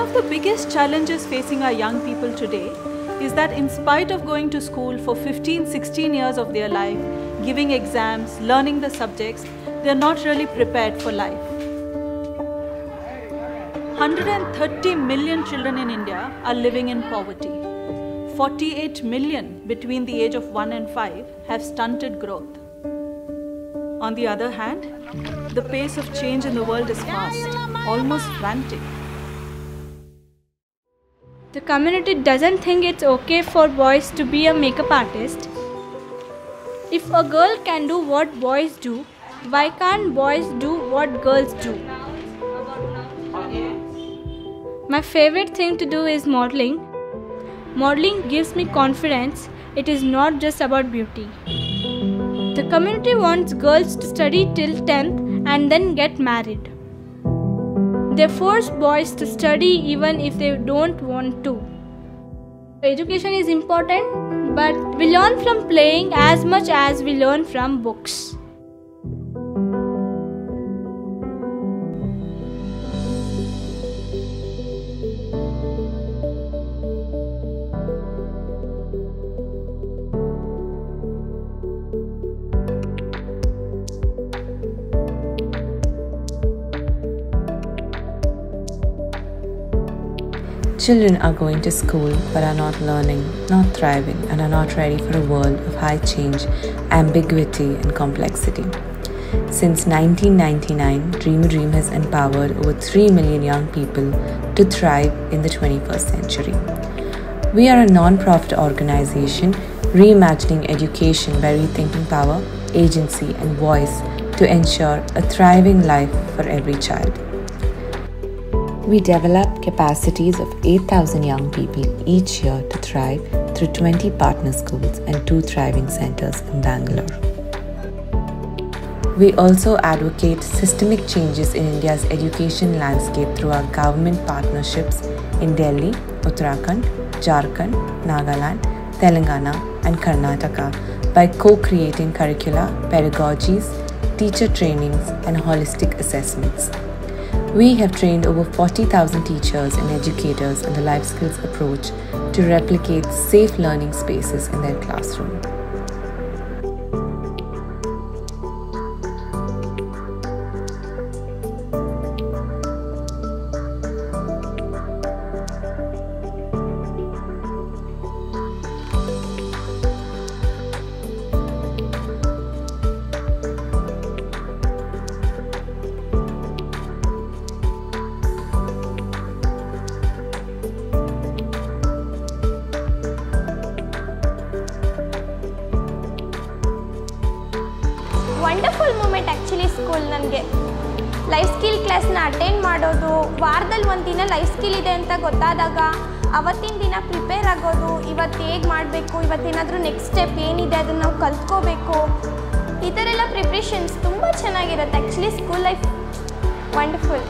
of the biggest challenges facing our young people today is that, in spite of going to school for 15 16 years of their life, giving exams, learning the subjects, they're not really prepared for life. 130 million children in India are living in poverty. 48 million between the age of 1 and 5 have stunted growth. On the other hand, the pace of change in the world is fast, almost frantic. The community doesn't think it's okay for boys to be a makeup artist. If a girl can do what boys do, why can't boys do what girls do? My favorite thing to do is modeling. Modeling gives me confidence, it is not just about beauty. The community wants girls to study till 10th and then get married. They force boys to study even if they don't want to. Education is important, but we learn from playing as much as we learn from books. Children are going to school but are not learning, not thriving, and are not ready for a world of high change, ambiguity, and complexity. Since 1999, Dream a Dream has empowered over 3 million young people to thrive in the 21st century. We are a non profit organization reimagining education by rethinking power, agency, and voice to ensure a thriving life for every child. We develop capacities of 8,000 young people each year to thrive through 20 partner schools and two thriving centers in Bangalore. We also advocate systemic changes in India's education landscape through our government partnerships in Delhi, Uttarakhand, Jharkhand, Nagaland, Telangana, and Karnataka by co creating curricula, pedagogies, teacher trainings, and holistic assessments. We have trained over 40,000 teachers and educators on the life skills approach to replicate safe learning spaces in their classroom. Wonderful moment actually school ನನಗೆ. Life skill ಕ್ಲಾಸ್ನ attend ಮಾಡೋದು, ವಾರದಲ್ಲಿ ಒಂದು ದಿನ life skill ಇದೆ ಅಂತ ಗೊತ್ತಾದಾಗ ಅವತ್ತಿನ ದಿನ ಪ್ರಿಪೇರ್ ಆಗೋದು ಇವತ್ತು ಹೇಗೆ ಮಾಡಬೇಕು ಇವತ್ತೇನಾದರೂ ನೆಕ್ಸ್ಟ್ ಸ್ಟೆಪ್ ಏನಿದೆ ಅದನ್ನು ನಾವು ಕಲ್ತ್ಕೋಬೇಕು. ಈ ಥರ ಎಲ್ಲ ಪ್ರಿಪ್ರೇಷನ್ಸ್ ತುಂಬ ಚೆನ್ನಾಗಿರುತ್ತೆ. Actually school life wonderful